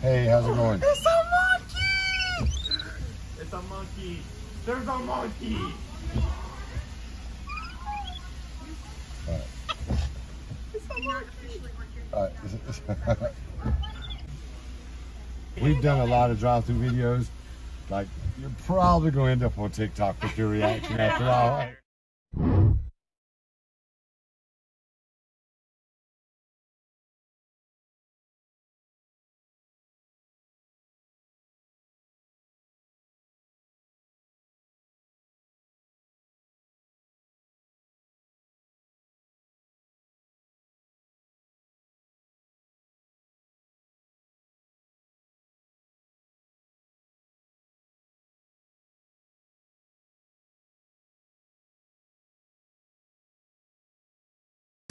Hey, how's it going? It's a monkey! It's a monkey. There's a monkey. It's a monkey. Uh, We've done a lot of drive-through videos. Like, you're probably going to end up on TikTok with your reaction after all.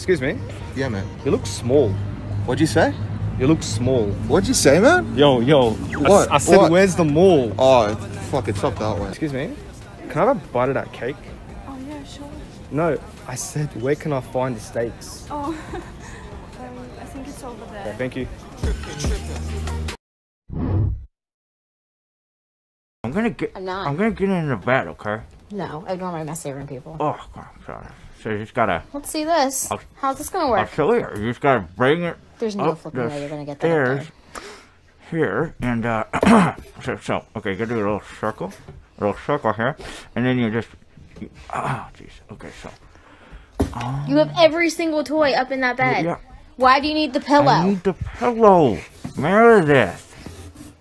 Excuse me. Yeah, man. You look small. What'd you say? You look small. What'd you say, man? Yo, yo. What? I, I said, What? where's the mall? Oh, fuck it, stop that way. Excuse me. Can I have a bite of that cake? Oh, yeah, sure. No, I said, where can I find the steaks? Oh, um, I think it's over there. Okay, thank you. I'm gonna get. I'm. I'm gonna get in the bed, okay? No, ignore my messy room people. Oh, God. So you just gotta. Let's see this. I'll- How's this gonna I'll work? show you. You just gotta bring it. There's no flipping the way you're gonna get that stairs here, and uh, so, so okay, you gotta do a little circle, a little circle here, and then you just. You, oh, jeez. Okay, so. You have every single toy up in that bed. Yeah. Why do you need the pillow? I need the pillow, Meredith.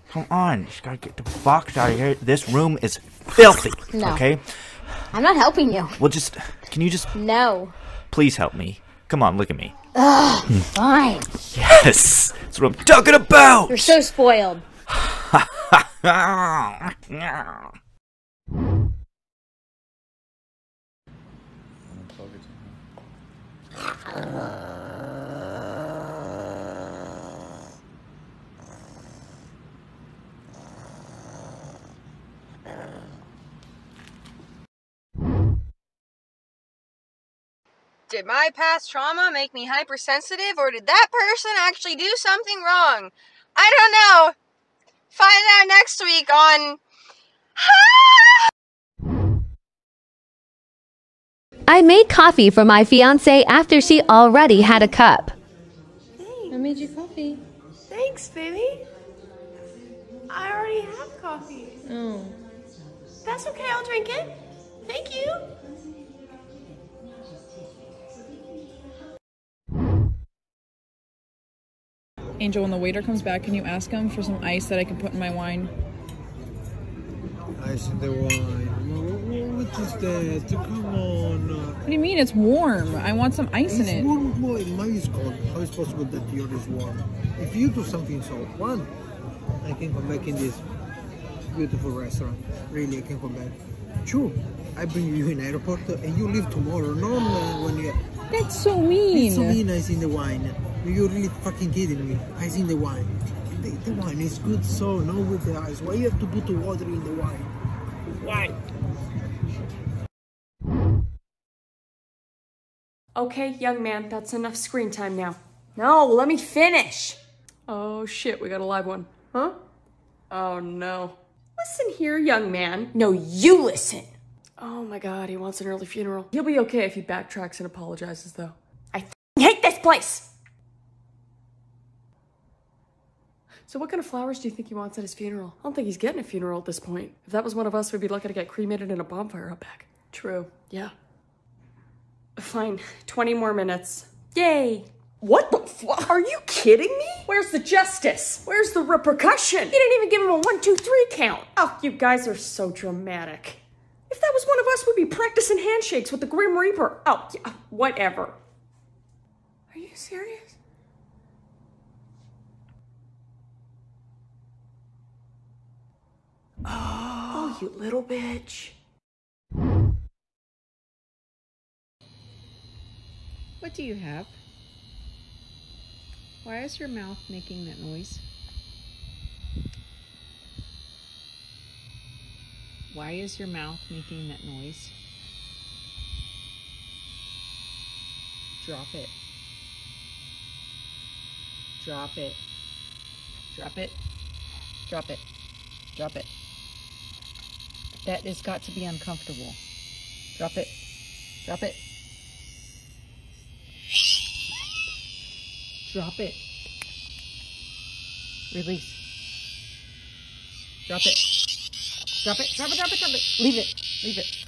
Come on, you just gotta get the box out of here. This room is filthy. No. Okay. I'm not helping you. Well, just can you just No. please help me? Come on, look at me. Ugh, fine. Yes, that's what I'm talking about. You're so spoiled. Did my past trauma make me hypersensitive, or did that person actually do something wrong? I don't know. Find out next week on. I made coffee for my fiance after she already had a cup. I made you coffee. Thanks, baby. I already have coffee. Oh. That's okay, I'll drink it. Thank you. Angel, when the waiter comes back, can you ask him for some ice that I can put in my wine? Ice in the wine. What is that? Come on. What do you mean? It's warm. I want some ice in It's it. warm. Well, mine is cold. How is possible that yours is warm? If you do something so, one, I can come back in this beautiful restaurant. Really, I can come back. Two, I bring you in airport and you leave tomorrow. Normally, when you That's so mean. It's so mean ice in the wine. You're really fucking kidding me. Ice in the wine. The, the wine is good so, no with the ice. Why you have to put the water in the wine? Why? Okay, young man, that's enough screen time now. No, let me finish. Oh shit, we got a live one. Huh? Oh no. Listen here, young man. No, you listen. Oh my god, he wants an early funeral. He'll be okay if he backtracks and apologizes, though. I hate this place! So, what kind of flowers do you think he wants at his funeral? I don't think he's getting a funeral at this point. If that was one of us, we'd be lucky to get cremated in a bonfire out back. True. Yeah. Fine. 20 more minutes. Yay! What the f- Are you kidding me? Where's the justice? Where's the repercussion? You didn't even give him a one, two, three count. Oh, you guys are so dramatic. If that was one of us, we'd be practicing handshakes with the Grim Reaper. Oh, yeah, whatever. Are you serious? Oh, you little bitch. What do you have? Why is your mouth making that noise? Why is your mouth making that noise? Drop it. Drop it. Drop it. Drop it. Drop it. That has got to be uncomfortable. Drop it. Drop it. Drop it. Release. Drop it. Drop it. Drop it. Drop it. Drop it. Leave it. Leave it.